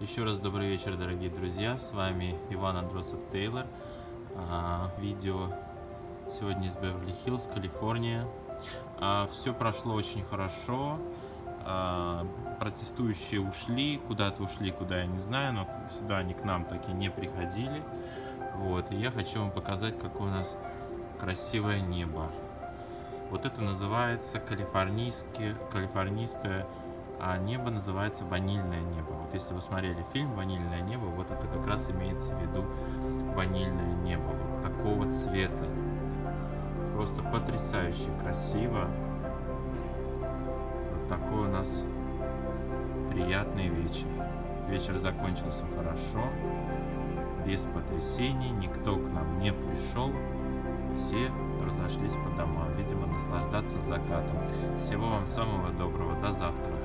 Еще раз добрый вечер, дорогие друзья. С вами Иван Андросов Тейлор. А, видео сегодня из Беверли-Хиллз, Калифорния. А, все прошло очень хорошо. А, протестующие ушли, куда-то ушли, куда я не знаю, но сюда они к нам таки не приходили. Вот, и я хочу вам показать, какое у нас красивое небо. Вот это называется калифорнийское, калифорнийское а небо называется ванильное небо. Вот если вы смотрели фильм «Ванильное небо», вот это как раз имеется в виду ванильное небо, вот такого цвета. Просто потрясающе красиво. Вот такой у нас приятный вечер. Вечер закончился хорошо, без потрясений, никто к нам не пришел, все разошлись по домам, видимо, наслаждаться закатом. Всего вам самого доброго, до завтра.